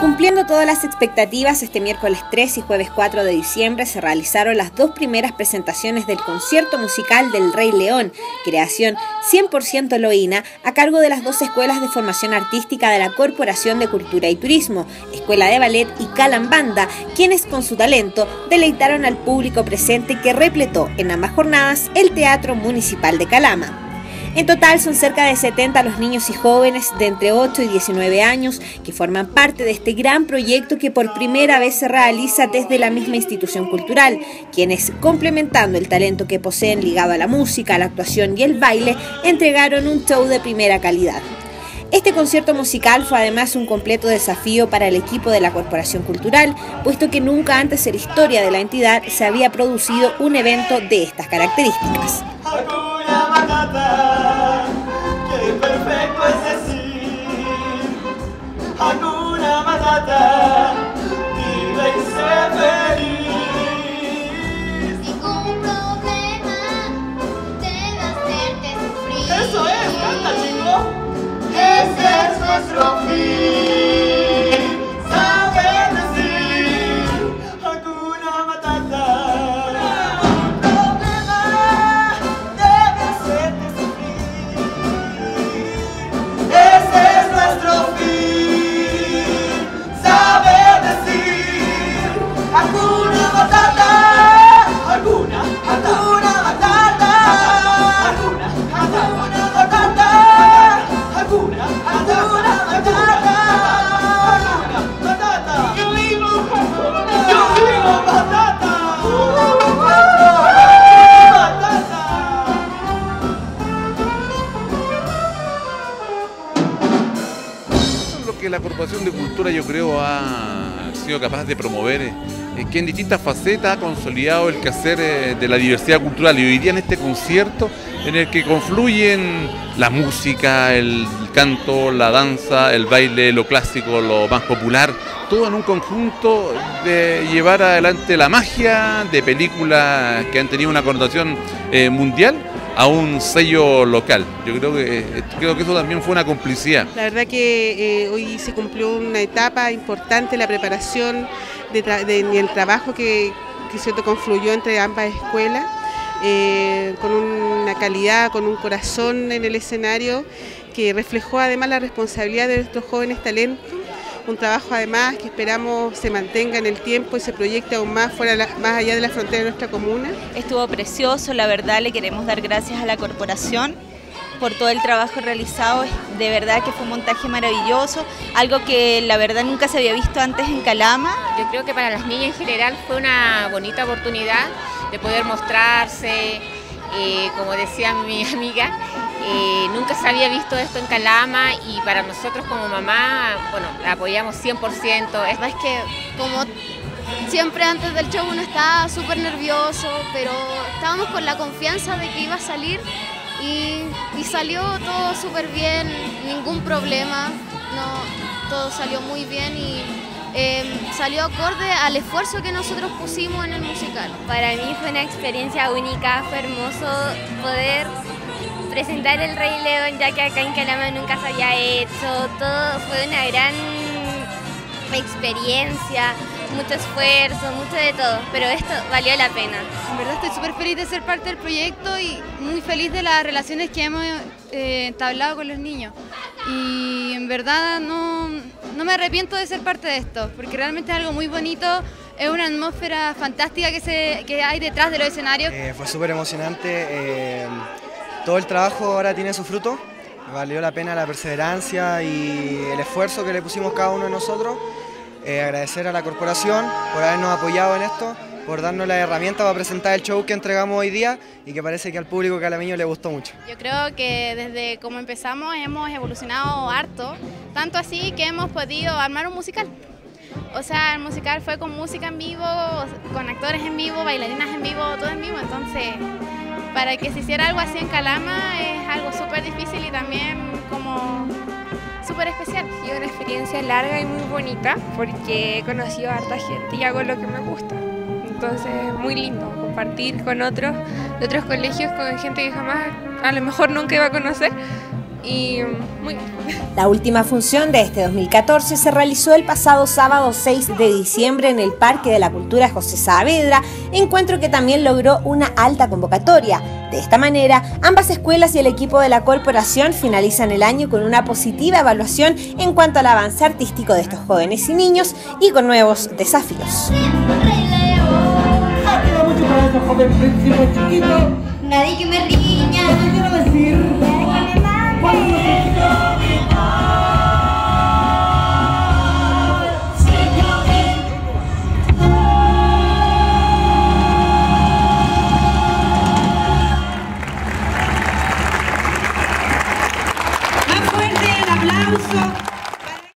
Cumpliendo todas las expectativas, este miércoles 3 y jueves 4 de diciembre se realizaron las dos primeras presentaciones del concierto musical del Rey León, creación 100% loína, a cargo de las dos escuelas de formación artística de la Corporación de Cultura y Turismo, Escuela de Ballet y Calambanda, quienes con su talento deleitaron al público presente que repletó en ambas jornadas el Teatro Municipal de Calama. En total son cerca de 70 los niños y jóvenes de entre 8 y 19 años que forman parte de este gran proyecto que por primera vez se realiza desde la misma institución cultural, quienes, complementando el talento que poseen ligado a la música, la actuación y el baile, entregaron un show de primera calidad. Este concierto musical fue además un completo desafío para el equipo de la Corporación Cultural, puesto que nunca antes en la historia de la entidad se había producido un evento de estas características. Hakuna Matata, Hakuna, Hakuna Matata. Hakuna Matata. Yo vivo Hakuna. Yo vivo Matata. Matata. Eso es lo que la Corporación de Cultura yo creo ha sido capaz de promover, eh, que en distintas facetas ha consolidado el quehacer eh, de la diversidad cultural. Y hoy día en este concierto en el que confluyen la música, el canto, la danza, el baile, lo clásico, lo más popular, todo en un conjunto de llevar adelante la magia de películas que han tenido una connotación eh, mundial a un sello local. Yo creo que, eh, creo que eso también fue una complicidad. La verdad que eh, hoy se cumplió una etapa importante, la preparación de el trabajo que, que cierto, confluyó entre ambas escuelas, eh, con una calidad, con un corazón en el escenario que reflejó además la responsabilidad de nuestros jóvenes talentos. Un trabajo además que esperamos se mantenga en el tiempo y se proyecte aún más, fuera la- más allá de la frontera de nuestra comuna. Estuvo precioso, la verdad le queremos dar gracias a la corporación por todo el trabajo realizado, de verdad que fue un montaje maravilloso, algo que la verdad nunca se había visto antes en Calama. Yo creo que para las niñas en general fue una bonita oportunidad de poder mostrarse, eh, como decía mi amiga, eh, nunca se había visto esto en Calama y para nosotros como mamá, bueno, la apoyamos 100%. Es La verdad es que como siempre antes del show uno estaba súper nervioso, pero estábamos con la confianza de que iba a salir y, y salió todo súper bien, ningún problema, no, todo salió muy bien y eh, salió acorde al esfuerzo que nosotros pusimos en el musical. Para mí fue una experiencia única, fue hermoso poder presentar el Rey León, ya que acá en Calama nunca se había hecho. Todo fue una gran experiencia, mucho esfuerzo, mucho de todo, pero esto valió la pena. En verdad estoy súper feliz de ser parte del proyecto y muy feliz de las relaciones que hemos eh, entablado con los niños. Y en verdad no, no me arrepiento de ser parte de esto, porque realmente es algo muy bonito, es una atmósfera fantástica que, se, que hay detrás de los escenarios. Eh, fue súper emocionante. eh, todo el trabajo ahora tiene su fruto. Valió la pena la perseverancia y el esfuerzo que le pusimos cada uno de nosotros. Eh, agradecer a la corporación por habernos apoyado en esto, por darnos la herramienta para presentar el show que entregamos hoy día y que parece que al público calameño le gustó mucho. Yo creo que desde como empezamos hemos evolucionado harto, tanto así que hemos podido armar un musical. O sea, el musical fue con música en vivo, con actores en vivo, bailarinas en vivo, todo en vivo. Entonces, para que se hiciera algo así en Calama es algo súper difícil y también como súper especial. Ha sido una experiencia larga y muy bonita porque he conocido a harta gente y hago lo que me gusta. Entonces, muy lindo compartir con otros de otros colegios, con gente que jamás, a lo mejor nunca iba a conocer. Y muy La última función de este 2014 se realizó el pasado sábado 6 de diciembre en el Parque de la Cultura José Saavedra, encuentro que también logró una alta convocatoria. De esta manera, ambas escuelas y el equipo de la corporación finalizan el año con una positiva evaluación en cuanto al avance artístico de estos jóvenes y niños y con nuevos desafíos. Nadie que me riña.